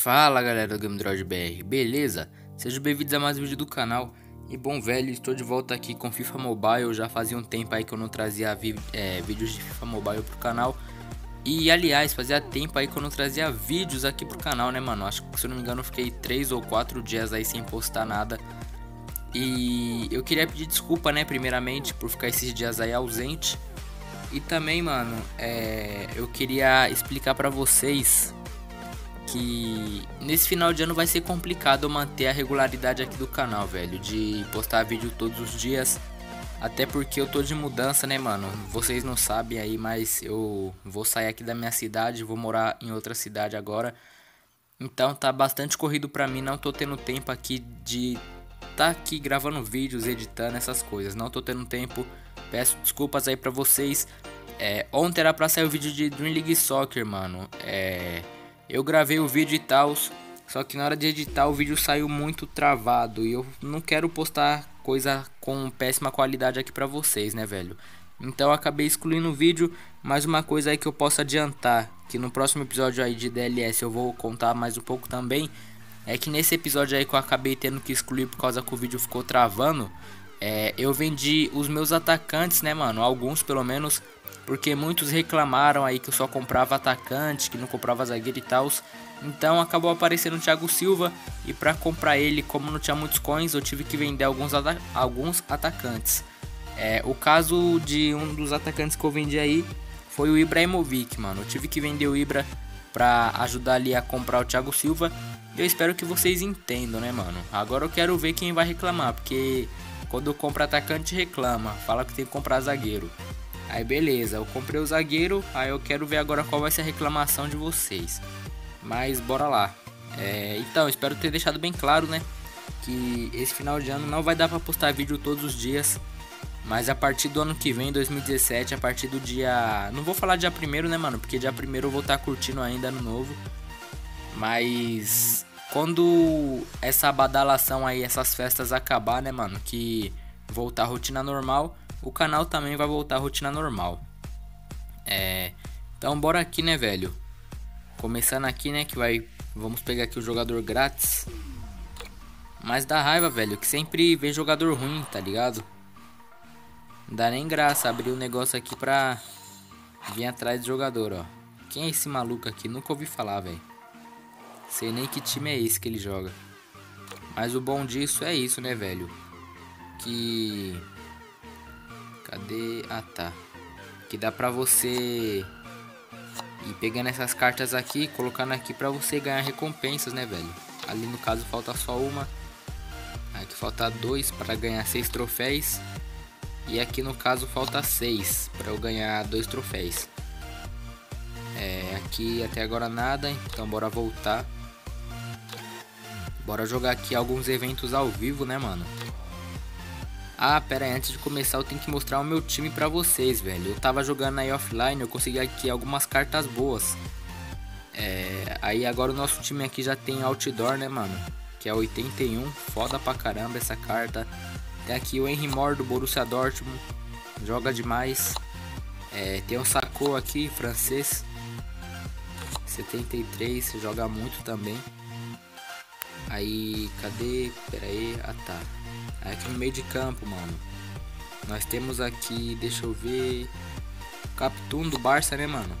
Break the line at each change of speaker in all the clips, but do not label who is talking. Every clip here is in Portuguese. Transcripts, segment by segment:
Fala galera do Game Droid BR, beleza? Sejam bem-vindos a mais um vídeo do canal. E bom velho, estou de volta aqui com FIFA Mobile. Já fazia um tempo aí que eu não trazia vi é, vídeos de FIFA Mobile pro canal. E aliás, fazia tempo aí que eu não trazia vídeos aqui pro canal né mano? Acho que se eu não me engano fiquei 3 ou 4 dias aí sem postar nada E eu queria pedir desculpa né primeiramente por ficar esses dias aí ausente E também mano, é, eu queria explicar pra vocês que nesse final de ano vai ser complicado manter a regularidade aqui do canal, velho, de postar vídeo todos os dias. Até porque eu tô de mudança, né, mano? Vocês não sabem aí, mas eu vou sair aqui da minha cidade, vou morar em outra cidade agora. Então tá bastante corrido pra mim, não tô tendo tempo aqui de tá aqui gravando vídeos, editando essas coisas. Não tô tendo tempo. Peço desculpas aí pra vocês. É, ontem era pra sair o vídeo de Dream League Soccer, mano. É eu gravei o vídeo e tal, só que na hora de editar o vídeo saiu muito travado e eu não quero postar coisa com péssima qualidade aqui pra vocês, né, velho? Então acabei excluindo o vídeo, mais uma coisa aí que eu posso adiantar, que no próximo episódio aí de DLS eu vou contar mais um pouco também, é que nesse episódio aí que eu acabei tendo que excluir por causa que o vídeo ficou travando, é, eu vendi os meus atacantes, né, mano? Alguns pelo menos porque muitos reclamaram aí que eu só comprava atacante, que não comprava zagueiro e tal. Então acabou aparecendo o Thiago Silva e para comprar ele, como não tinha muitos coins, eu tive que vender alguns, alguns atacantes. É, o caso de um dos atacantes que eu vendi aí foi o Ibrahimovic, mano. Eu tive que vender o Ibra para ajudar ali a comprar o Thiago Silva. Eu espero que vocês entendam, né, mano? Agora eu quero ver quem vai reclamar, porque quando eu compro atacante reclama, fala que tem que comprar zagueiro. Aí beleza, eu comprei o zagueiro, aí eu quero ver agora qual vai ser a reclamação de vocês. Mas bora lá. É, então, espero ter deixado bem claro, né? Que esse final de ano não vai dar pra postar vídeo todos os dias. Mas a partir do ano que vem, 2017, a partir do dia. Não vou falar dia primeiro, né, mano? Porque dia primeiro eu vou estar tá curtindo ainda ano novo. Mas quando essa badalação aí, essas festas acabar, né, mano? Que voltar à rotina normal o canal também vai voltar à rotina normal. É, então bora aqui, né, velho? Começando aqui, né, que vai vamos pegar aqui o jogador grátis. Mas dá raiva, velho, que sempre vê jogador ruim, tá ligado? Não dá nem graça abrir o um negócio aqui pra vir atrás do jogador, ó. Quem é esse maluco aqui? Nunca ouvi falar, velho. Sei nem que time é esse que ele joga. Mas o bom disso é isso, né, velho? Que Cadê? Ah, tá. Que dá pra você ir pegando essas cartas aqui, colocando aqui pra você ganhar recompensas, né, velho? Ali no caso falta só uma. Aqui falta dois para ganhar seis troféus. E aqui no caso falta seis para eu ganhar dois troféus. É, aqui até agora nada, então bora voltar. Bora jogar aqui alguns eventos ao vivo, né, mano? Ah, pera aí, antes de começar eu tenho que mostrar o meu time pra vocês, velho. Eu tava jogando aí offline, eu consegui aqui algumas cartas boas. É, aí agora o nosso time aqui já tem outdoor, né, mano? Que é 81, foda pra caramba essa carta. Tem aqui o Henry Moore do Borussia Dortmund, joga demais. É, tem o Sacco aqui, francês. 73, joga muito também. Aí, cadê? Pera aí, ah tá. Aqui no meio de campo, mano. Nós temos aqui, deixa eu ver. Capitão do Barça, né, mano?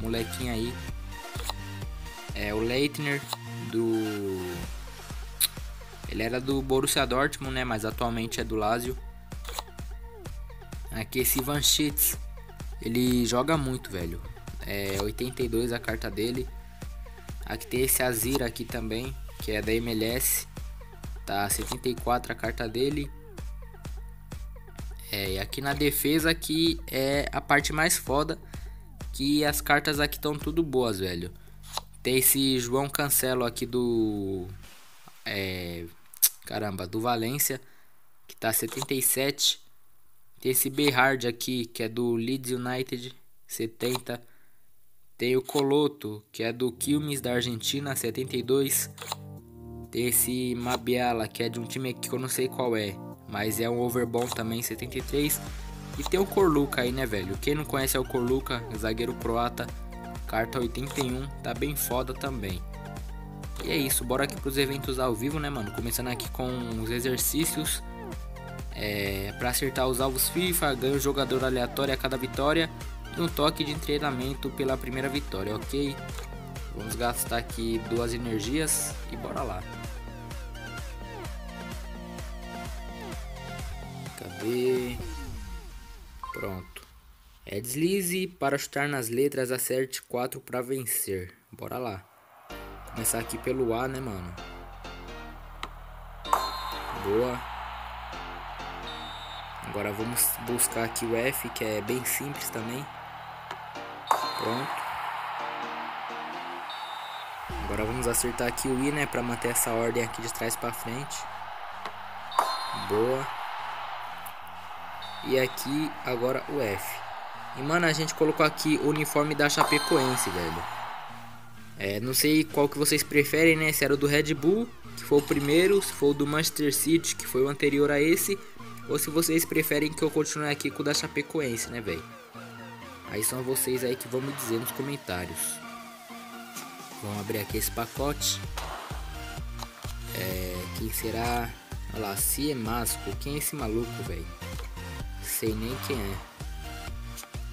Molequinho aí. É o Leitner do. Ele era do Borussia Dortmund, né? Mas atualmente é do Lazio. Aqui esse Van Schitz. Ele joga muito, velho. É 82 a carta dele. Aqui tem esse Azir aqui também, que é da MLS. Tá 74 a carta dele. É, e aqui na defesa aqui é a parte mais foda. Que as cartas aqui estão tudo boas, velho. Tem esse João Cancelo aqui do... É, caramba, do Valência. Que tá 77. Tem esse Berhard aqui, que é do Leeds United, 70. Tem o Coloto, que é do Quilmes da Argentina, 72. Tem esse Mabiala, que é de um time que eu não sei qual é. Mas é um over bom também, 73. E tem o Corluca aí, né, velho? Quem não conhece é o Corluca, zagueiro croata, carta 81, tá bem foda também. E é isso, bora aqui pros eventos ao vivo, né, mano? Começando aqui com os exercícios. É, para acertar os alvos FIFA, ganha um jogador aleatório a cada vitória e um toque de treinamento pela primeira vitória, ok? Vamos gastar aqui duas energias e bora lá. Cadê? Pronto. É deslize para chutar nas letras, acerte 4 para vencer. Bora lá. Começar aqui pelo A, né, mano? Boa. Agora vamos buscar aqui o F, que é bem simples também. Pronto. Agora vamos acertar aqui o I, né? Pra manter essa ordem aqui de trás pra frente. Boa. E aqui agora o F. E mano, a gente colocou aqui o uniforme da Chapecoense, velho. É, não sei qual que vocês preferem, né? Se era o do Red Bull, que foi o primeiro, se for o do Manchester City, que foi o anterior a esse, ou se vocês preferem que eu continue aqui com o da Chapecoense, né, velho? Aí são vocês aí que vão me dizer nos comentários. Vamos abrir aqui esse pacote. É, quem será? Olha lá, Ciemasco. Quem é esse maluco, velho? Sei nem quem é.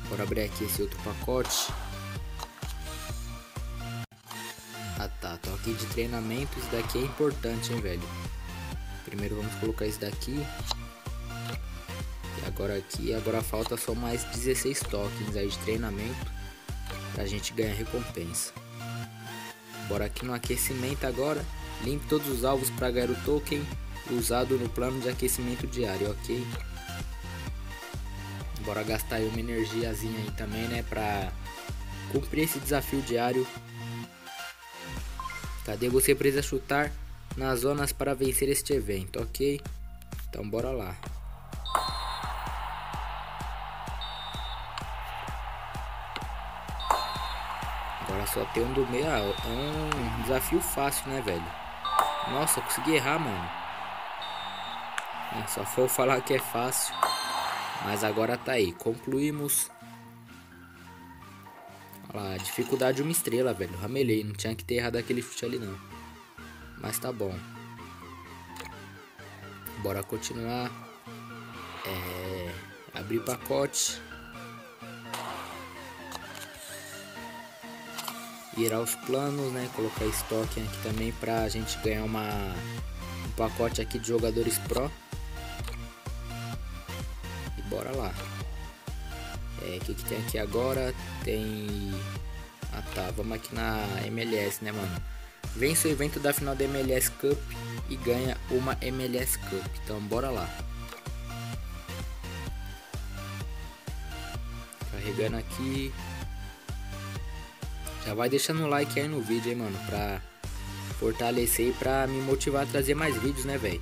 Bora abrir aqui esse outro pacote. Ah tá, toque de treinamento. Isso daqui é importante, hein, velho. Primeiro vamos colocar isso daqui. E agora aqui, agora falta só mais 16 tokens aí de treinamento. Pra gente ganhar recompensa. Bora aqui no aquecimento agora. Limpe todos os alvos para ganhar o token usado no plano de aquecimento diário, ok? Bora gastar aí uma energiazinha aí também, né? Pra cumprir esse desafio diário. Cadê você precisa chutar nas zonas para vencer este evento, ok? Então bora lá. Agora só tem um do meio. Ah, é um desafio fácil, né, velho? Nossa, consegui errar, mano. É, só foi falar que é fácil. Mas agora tá aí. Concluímos. Olha lá, dificuldade uma estrela, velho. Ramelei. Não tinha que ter errado aquele chute ali, não. Mas tá bom. Bora continuar. É... Abrir pacote. virar os planos, né? Colocar estoque aqui também pra gente ganhar uma, um pacote aqui de jogadores pro. Bora lá. É, o que, que tem aqui agora? Tem... Ah tá, vamos aqui na MLS, né mano? Vence o evento da final da MLS Cup e ganha uma MLS Cup. Então bora lá. Carregando aqui. Já vai deixando o like aí no vídeo, hein, mano, pra fortalecer e pra me motivar a trazer mais vídeos, né, velho?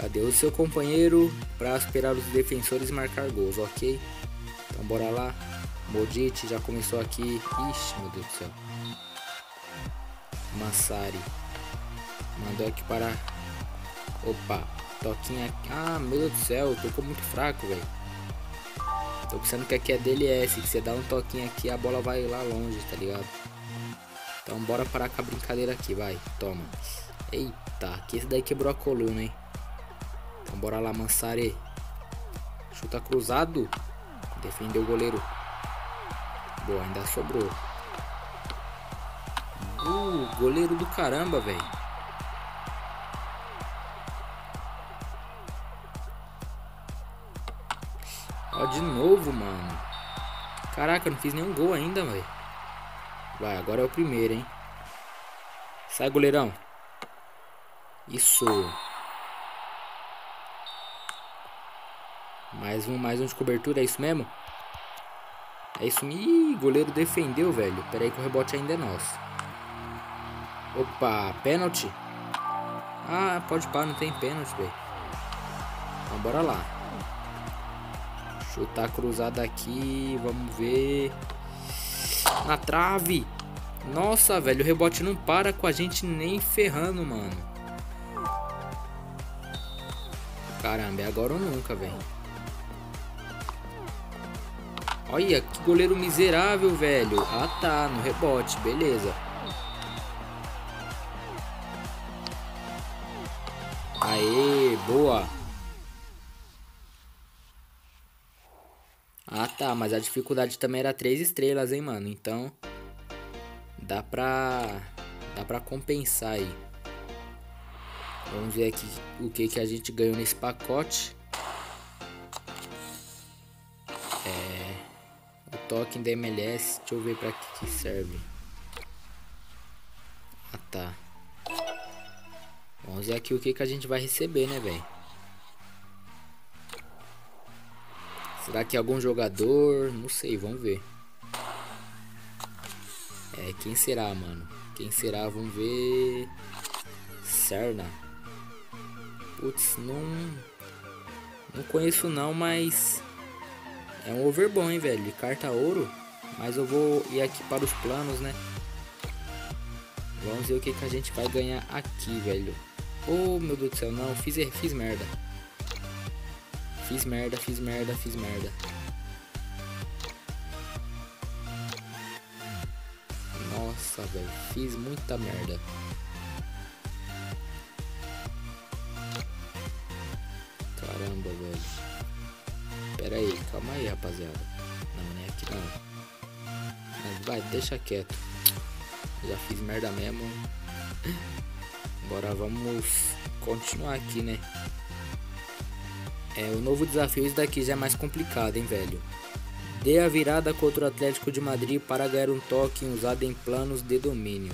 Cadê o seu companheiro pra esperar os defensores marcar gols, ok? Então bora lá. Modite já começou aqui. Ixi, meu Deus do céu. Massari. Mandou aqui para... Opa, toquinha aqui. Ah, meu Deus do céu, tocou muito fraco, velho. Tô pensando que aqui é DLS, que você dá um toquinho aqui a bola vai lá longe, tá ligado? Então bora parar com a brincadeira aqui, vai, toma. Eita, aqui esse daí quebrou a coluna, hein? Então bora lá, Mansare. Chuta cruzado. Defendeu o goleiro. Boa, ainda sobrou. Uh, goleiro do caramba, velho. Ó, de novo, mano. Caraca, não fiz nenhum gol ainda, velho. Vai, agora é o primeiro, hein. Sai, goleirão. Isso. Mais um, mais um de cobertura, é isso mesmo? É isso Ih, goleiro defendeu, velho. Pera aí que o rebote ainda é nosso. Opa, pênalti. Ah, pode parar, não tem pênalti, velho. Então bora lá. Chutar cruzada aqui, vamos ver. Na trave. Nossa, velho, o rebote não para com a gente nem ferrando, mano. Caramba, é agora ou nunca, velho. Olha, que goleiro miserável, velho. Ah, tá, no rebote, beleza. Aê, boa. Ah, tá, mas a dificuldade também era 3 estrelas, hein, mano. Então, dá pra... Dá pra compensar aí. Vamos ver aqui o que, que a gente ganhou nesse pacote. Token da MLS, deixa eu ver pra que, que serve. Ah tá. Vamos ver aqui o que, que a gente vai receber, né, velho? Será que é algum jogador? Não sei, vamos ver. É, quem será, mano? Quem será? Vamos ver. Serna. Putz, não. Não conheço não, mas é um over bom, hein, velho. De carta ouro. Mas eu vou ir aqui para os planos, né? Vamos ver o que, que a gente vai ganhar aqui, velho. Oh, meu Deus do céu. Não, fiz, fiz merda. Fiz merda, fiz merda, fiz merda. Nossa, velho. Fiz muita merda. Pera aí, calma aí, rapaziada. Não, nem aqui não. Mas vai, deixa quieto. Já fiz merda mesmo. Agora vamos continuar aqui, né? É, o novo desafio, isso daqui já é mais complicado, hein, velho. Dê a virada contra o Atlético de Madrid para ganhar um toque usado em planos de domínio.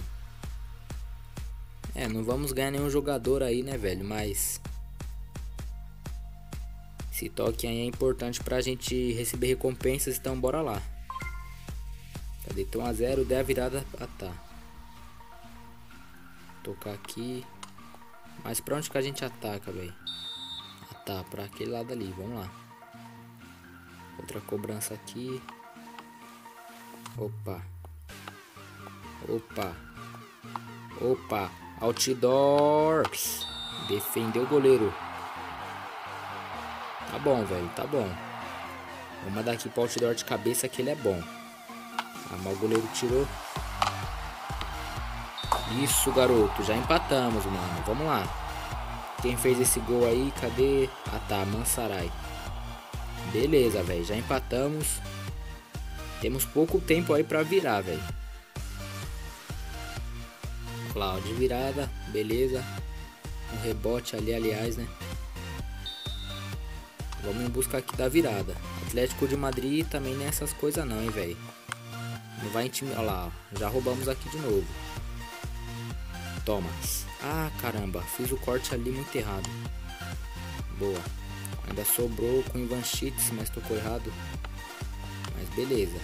É, não vamos ganhar nenhum jogador aí, né, velho? Mas esse toque aí é importante pra gente receber recompensas, então bora lá. Cadê? Então 1x0, der a virada. Ah tá. Tocar aqui. Mas pra onde que a gente ataca, velho? Ah tá, pra aquele lado ali, vamos lá. Outra cobrança aqui. Opa. Opa. Opa. Outdoor. Defendeu o goleiro. Tá bom, velho, tá bom. Vamos mandar aqui pro outdoor de cabeça que ele é bom. Ah, mas o goleiro tirou. Isso, garoto. Já empatamos, mano. Vamos lá. Quem fez esse gol aí? Cadê? Ah, tá. Mansarai. Beleza, velho. Já empatamos. Temos pouco tempo aí pra virar, velho. Lá, virada. Beleza. Um rebote ali, aliás, né? Vamos em busca aqui da virada. Atlético de Madrid também nessas é coisas não, hein, velho. Não vai intimidar. Olha lá, já roubamos aqui de novo. Toma. Ah, caramba. Fiz o corte ali muito errado. Boa. Ainda sobrou com Ivan Chits, mas tocou errado. Mas beleza.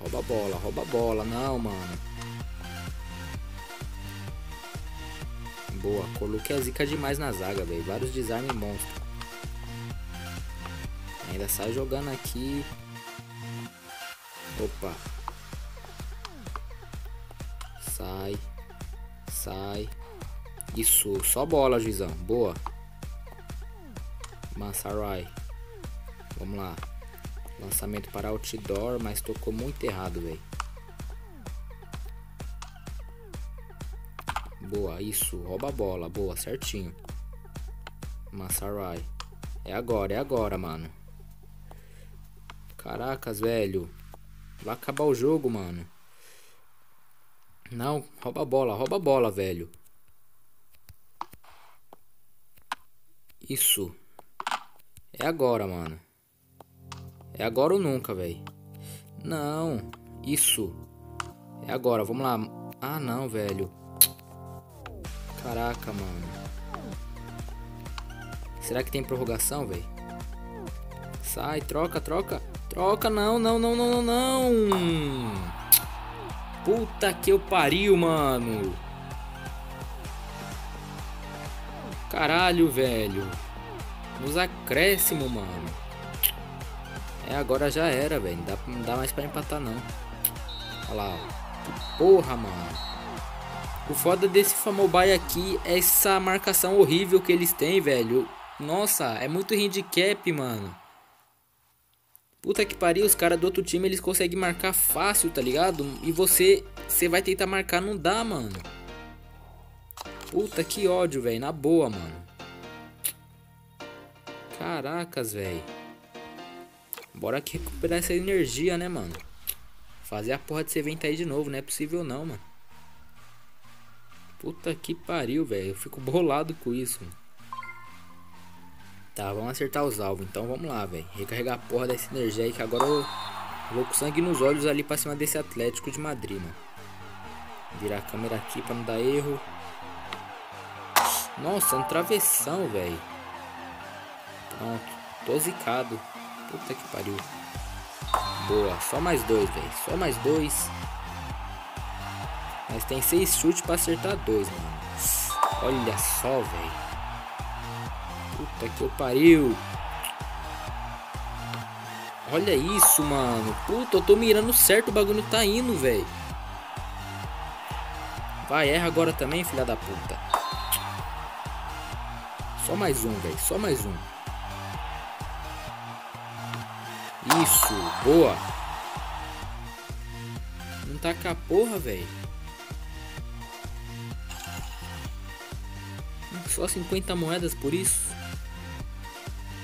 Rouba a bola, rouba a bola. Não, mano. Boa. Coloquei a zica demais na zaga, velho. Vários design monstro. Ainda sai jogando aqui. Opa. Sai. Sai. Isso. Só bola, juizão. Boa. Mansarai. Vamos lá. Lançamento para outdoor, mas tocou muito errado, velho. Boa, isso. Rouba a bola. Boa, certinho. Massarai. É agora, é agora, mano. Caracas, velho. Vai acabar o jogo, mano. Não, rouba a bola, rouba a bola, velho. Isso. É agora, mano. É agora ou nunca, velho. Não. Isso. É agora, vamos lá. Ah, não, velho. Caraca, mano. Será que tem prorrogação, velho? Sai, troca, troca. Troca, não, não, não, não, não, não. Puta que eu pariu, mano. Caralho, velho. Nos acréscimo, mano. É, agora já era, velho. Não dá, não dá mais pra empatar, não. Olha lá, porra, mano. O foda desse Famobile aqui é essa marcação horrível que eles têm, velho. Nossa, é muito handicap, mano. Puta que pariu, os caras do outro time eles conseguem marcar fácil, tá ligado? E você, você vai tentar marcar, não dá, mano. Puta que ódio, velho, na boa, mano. Caracas, velho. Bora aqui recuperar essa energia, né, mano? Fazer a porra de você vem aí de novo, não é possível não, mano. Puta que pariu, velho. Eu fico bolado com isso. Tá, vamos acertar os alvos. Então vamos lá, velho. Recarregar a porra dessa energia aí que agora eu vou com sangue nos olhos ali pra cima desse Atlético de Madrid, mano. Virar a câmera aqui pra não dar erro. Nossa, um travessão, velho. Pronto. Tô zicado. Puta que pariu. Boa. Só mais dois, velho. Só mais dois. Mas tem seis chutes pra acertar dois, mano. Olha só, velho. Puta que eu pariu. Olha isso, mano. Puta, eu tô mirando certo, o bagulho tá indo, velho. Vai, erra agora também, filha da puta. Só mais um, velho. Só mais um. Isso, boa. Não tá com a porra, velho. Só 50 moedas por isso.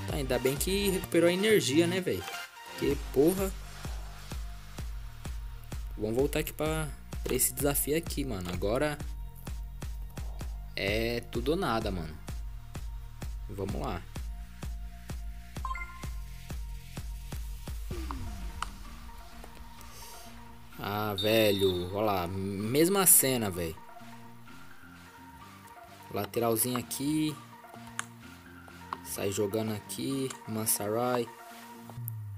Tá, ainda bem que recuperou a energia, né, velho? Que porra. Vamos voltar aqui pra, pra esse desafio aqui, mano. Agora é tudo ou nada, mano. Vamos lá. Ah, velho. Olha lá. Mesma cena, velho. Lateralzinho aqui. Sai jogando aqui. Mansarai.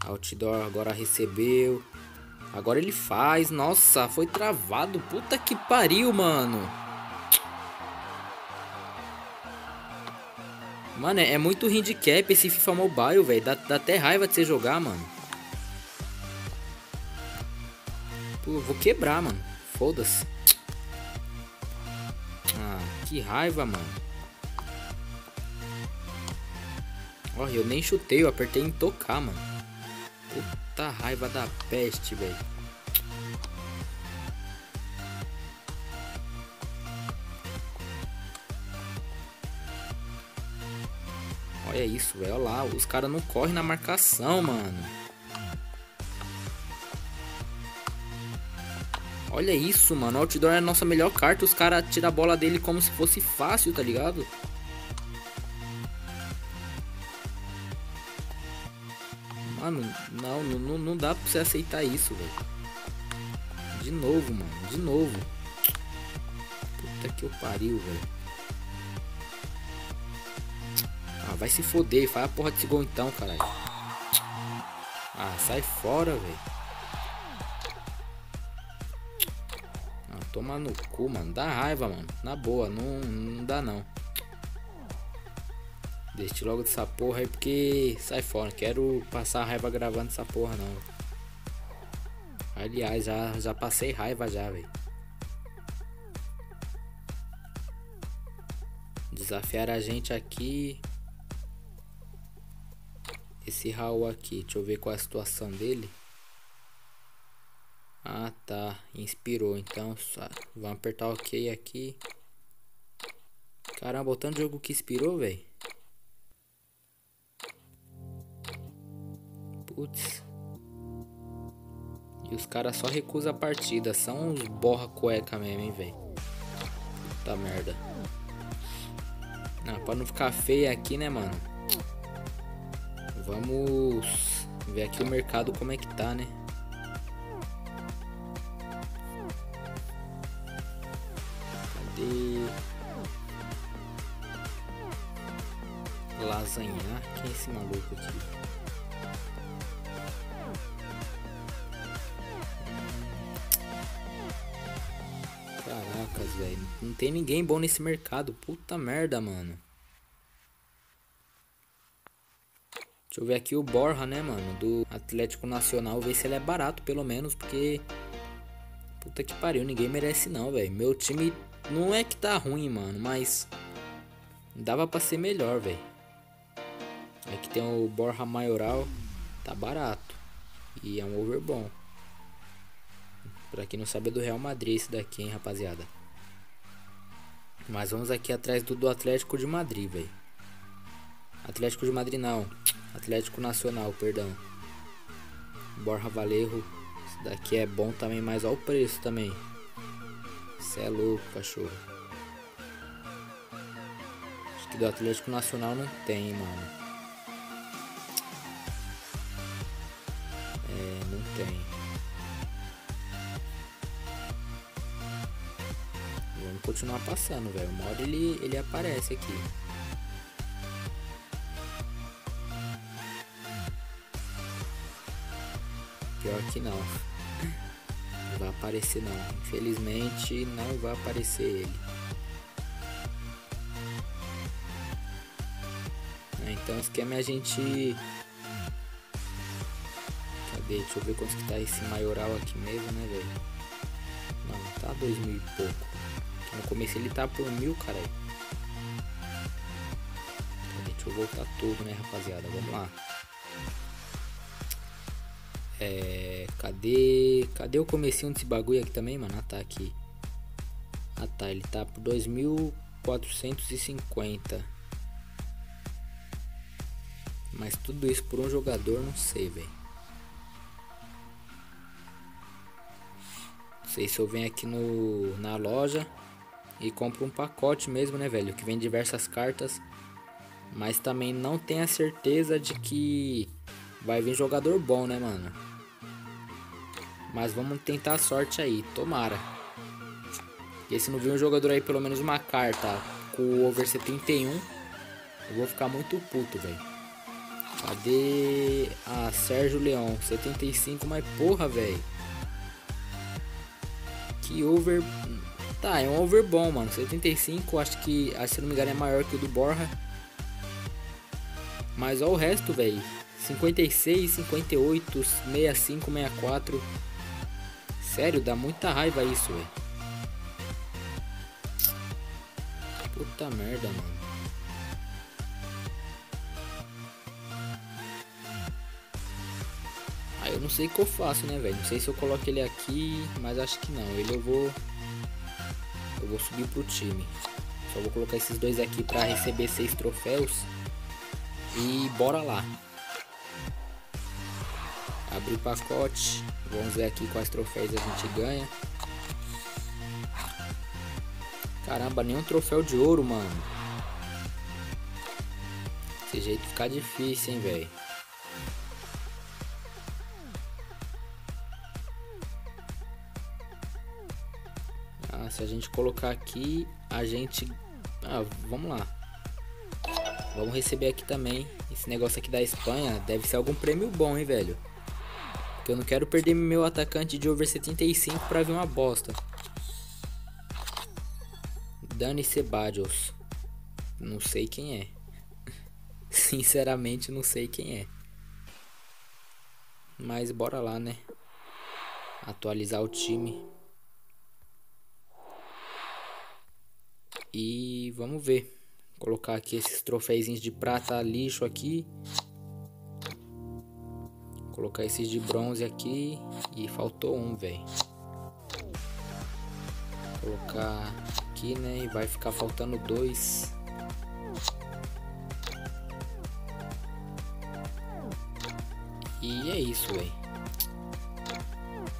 Outdoor agora recebeu. Agora ele faz. Nossa, foi travado. Puta que pariu, mano. Mano, é, muito handicap esse FIFA Mobile, velho. Dá, dá até raiva de você jogar, mano. Pô, vou quebrar, mano. Foda-se. Que raiva, mano. Ó, eu nem chutei, eu apertei em tocar, mano. Puta raiva da peste, velho. Olha isso, velho. Olha lá, os caras não correm na marcação, mano. Olha isso, mano. Outdoor é a nossa melhor carta. Os caras tiram a bola dele como se fosse fácil, tá ligado? Mano, não, não, não dá pra você aceitar isso, velho. De novo, mano. De novo. Puta que eu pariu, velho. Ah, vai se foder. Faz a porra desse gol então, caralho. Ah, sai fora, velho. Toma no cu, mano. Dá raiva, mano. Na boa, não, não dá não. Deixe logo dessa porra aí porque sai fora. Quero passar raiva gravando essa porra não. Aliás, já, já passei raiva já, velho. Desafiar a gente aqui. Esse Raul aqui, deixa eu ver qual é a situação dele. Ah, tá. Inspirou. Então, vamos apertar OK aqui. Caramba, o tanto de jogo que inspirou, velho. Putz. E os caras só recusam a partida. São uns borra cueca mesmo, hein, velho. Puta merda. Não, pra não ficar feio aqui, né, mano? Vamos ver aqui o mercado como é que tá, né? Lasanhar? Quem é esse maluco aqui? Caracas, velho. Não tem ninguém bom nesse mercado. Puta merda, mano. Deixa eu ver aqui o Borja, né, mano? Do Atlético Nacional. Ver se ele é barato, pelo menos. Porque... Puta que pariu. Ninguém merece não, velho. Meu time não é que tá ruim, mano, mas dava pra ser melhor, velho. Aqui tem o Borja Maioral, tá barato. E é um over bom. Pra quem não sabe é do Real Madrid esse daqui, hein, rapaziada. Mas vamos aqui atrás do, do Atlético de Madrid, velho. Atlético de Madrid não. Atlético Nacional, perdão. Borja Valerro. Esse daqui é bom também, mas olha o preço também. Cê é louco, cachorro. Acho que do Atlético Nacional não tem, mano. Não tem. Vamos continuar passando, velho. Uma hora ele, ele aparece aqui. Pior que não vai aparecer não. Infelizmente não vai aparecer ele. É, então o esquema é a gente. Cadê? Deixa eu ver quanto que tá esse maioral aqui mesmo, né, velho? Não, tá dois mil e pouco. No começo ele tá por mil, cara. Deixa eu voltar tudo, né, rapaziada? Vamos lá. É, cadê, cadê o comecinho desse bagulho aqui também, mano? Ah, tá aqui. Ah, tá, ele tá por 2.450. Mas tudo isso por um jogador, não sei, velho. Sei se eu venho aqui no, na loja e compro um pacote mesmo, né, velho? Que vem diversas cartas. Mas também não tenho a certeza de que vai vir jogador bom, né, mano? Mas vamos tentar a sorte aí, tomara. Porque se não vir um jogador aí, pelo menos uma carta com o over 71, eu vou ficar muito puto, velho. Cadê a Sérgio Leão? 75, mas porra, velho. Que over. Tá, é um over bom, mano. 75, acho que, se não me engano, é maior que o do Borja. Mas olha o resto, velho. 56, 58, 65, 64. Sério, dá muita raiva isso, velho. Puta merda, mano. Não sei o que eu faço, né, velho? Não sei se eu coloco ele aqui, mas acho que não. Ele eu vou... Eu vou subir pro time. Só vou colocar esses dois aqui pra receber seis troféus. E bora lá. Abrir o pacote. Vamos ver aqui quais troféus a gente ganha. Caramba, nenhum troféu de ouro, mano. Esse jeito fica difícil, hein, velho. Gente colocar aqui, a gente... Ah, vamos lá. Vamos receber aqui também. Esse negócio aqui da Espanha deve ser algum prêmio bom, hein, velho. Porque eu não quero perder meu atacante de over 75 para ver uma bosta. Dani Ceballos. Não sei quem é. Sinceramente, não sei quem é. Mas bora lá, né? Atualizar o time. E vamos ver. Colocar aqui esses troféuzinhos de prata lixo aqui. Colocar esses de bronze aqui. E faltou um, velho. Colocar aqui, né? E vai ficar faltando dois. E é isso, velho.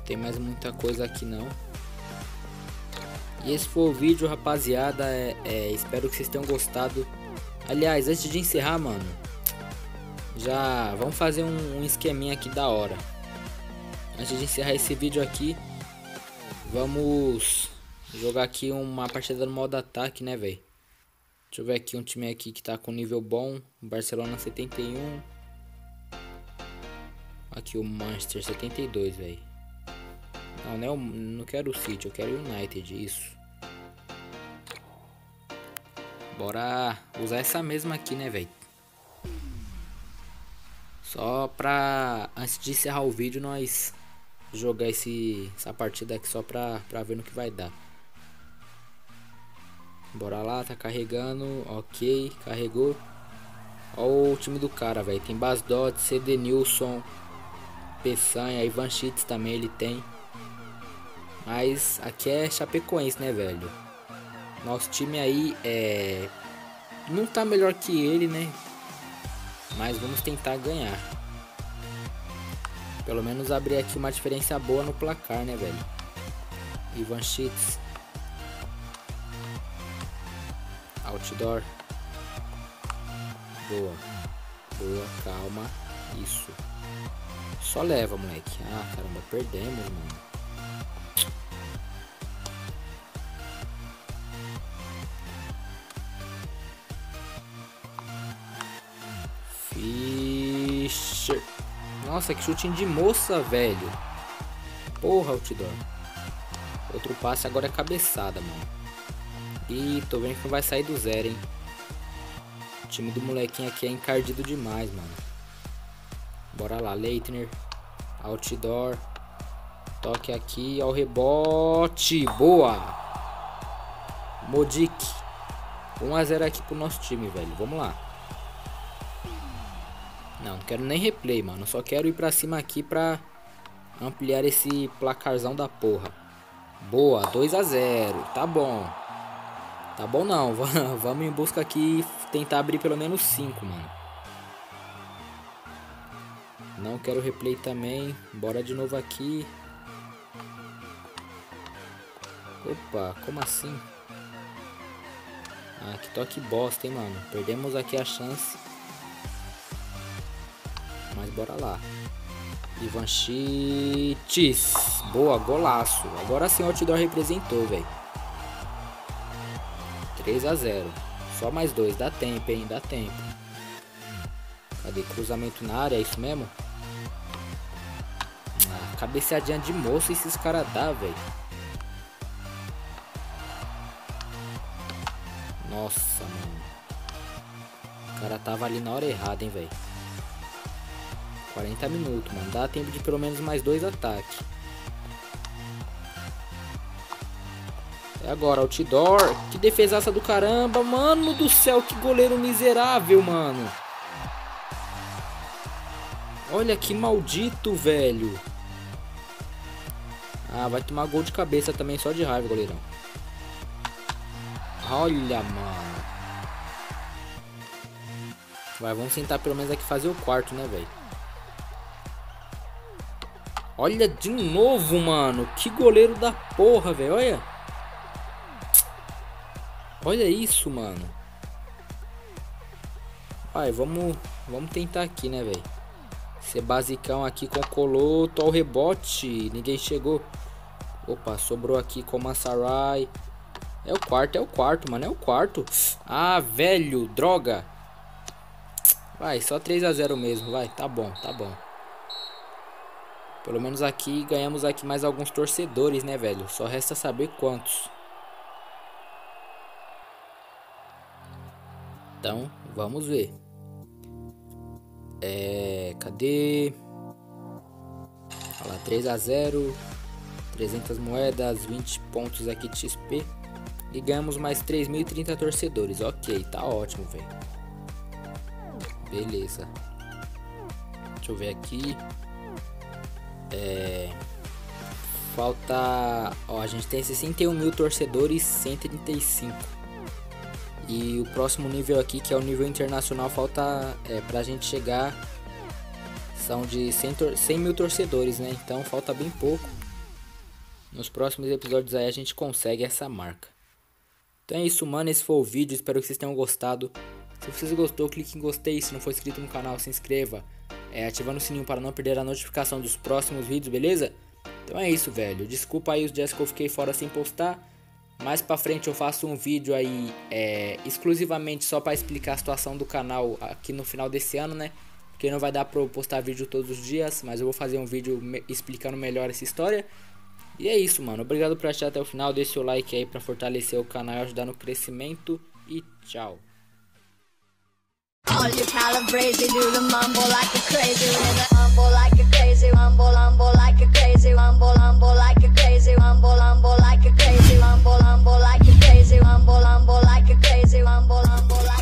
Tem mais muita coisa aqui não. E esse foi o vídeo, rapaziada. É, é, espero que vocês tenham gostado. Aliás, antes de encerrar, mano já vamos fazer um, um esqueminha aqui da hora. Antes de encerrar esse vídeo aqui, vamos jogar aqui uma partida no modo ataque, né, velho? Deixa eu ver aqui um time aqui que tá com nível bom. Barcelona 71. Aqui o Manchester 72, velho. Não, não, é não quero o City, eu quero o United, isso. Bora usar essa mesma aqui, né, velho? Só pra, antes de encerrar o vídeo, nós jogar esse, essa partida aqui só pra, pra ver no que vai dar. Bora lá, tá carregando. Ok, carregou. Olha o time do cara, velho. Tem Basdot, CD Nilson, Peçanha, Ivan Cheats também ele tem. Mas aqui é Chapecoense, né, velho? Nosso time aí é. Não tá melhor que ele, né? Mas vamos tentar ganhar. Pelo menos abrir aqui uma diferença boa no placar, né, velho? Ivan Cheats. Outdoor. Boa. Boa, calma. Isso. Só leva, moleque. Ah, caramba, perdemos, mano. Nossa, que chutinho de moça, velho. Porra, outdoor. Outro passe agora é cabeçada, mano. E tô vendo que não vai sair do zero, hein. O time do molequinho aqui é encardido demais, mano. Bora lá, Leitner. Outdoor. Toque aqui ao rebote. Boa! Modic. 1x0 aqui pro nosso time, velho. Vamos lá. Não, não quero nem replay, mano. Só quero ir pra cima aqui pra ampliar esse placarzão da porra. Boa, 2 a 0 Tá bom. Tá bom não. Vamos em busca aqui tentar abrir pelo menos 5, mano. Não quero replay também. Bora de novo aqui. Opa, como assim? Ah, que toque bosta, hein, mano. Perdemos aqui a chance. Bora lá. Ivan Chites. Boa, golaço. Agora sim o outdoor representou, velho. 3 a 0 Só mais dois. Dá tempo, hein? Dá tempo. Cadê? Cruzamento na área, é isso mesmo? Ah, cabeceadinha de moço esses caras dá, velho. Nossa, mano. O cara tava ali na hora errada, hein, velho. 40 minutos, mano. Dá tempo de pelo menos mais dois ataques. É agora, outdoor. Que defesaça do caramba. Mano do céu, que goleiro miserável, mano. Olha que maldito, velho. Ah, vai tomar gol de cabeça também, só de raiva, goleirão. Olha, mano. Vai, vamos tentar pelo menos aqui fazer o quarto, né, velho? Olha de novo, mano. Que goleiro da porra, velho. Olha. Olha isso, mano. Vai, vamos, vamos tentar aqui, né, velho. Ser basicão aqui com Coloto ao rebote. Ninguém chegou. Opa, sobrou aqui com Massarai. É o quarto, é o quarto, mano. É o quarto. Ah, velho, droga. Vai, só 3 a 0 mesmo, vai. Tá bom, tá bom. Pelo menos aqui ganhamos aqui mais alguns torcedores, né, velho? Só resta saber quantos. Então, vamos ver. É, cadê? Olha lá, 3 a 0 300 moedas, 20 pontos aqui de XP. E ganhamos mais 3.030 torcedores. Ok, tá ótimo, velho. Beleza. Deixa eu ver aqui. É, falta. Ó, a gente tem 61 mil torcedores, 135. E o próximo nível aqui, que é o nível internacional, falta é, pra gente chegar. São de 100, 100 mil torcedores, né? Então falta bem pouco. Nos próximos episódios aí a gente consegue essa marca. Então é isso, mano. Esse foi o vídeo. Espero que vocês tenham gostado. Se vocês gostou, clique em gostei. Se não for inscrito no canal, se inscreva é, ativando o sininho para não perder a notificação dos próximos vídeos, beleza? Então é isso, velho. Desculpa aí os dias que eu fiquei fora sem postar. Mais pra frente eu faço um vídeo aí é, exclusivamente só para explicar a situação do canal aqui no final desse ano, né? Porque não vai dar pra eu postar vídeo todos os dias, mas eu vou fazer um vídeo me explicando melhor essa história. E é isso, mano. Obrigado por assistir até o final. Deixe o like aí pra fortalecer o canal e ajudar no crescimento. E tchau. All you calabrese do the mumble like a crazy nigga. Mumble like a crazy, mumble, mumble like a crazy, mumble, mumble like a crazy, mumble, mumble like a crazy, mumble, mumble like a crazy, mumble, mumble like a crazy, mumble, mumble like a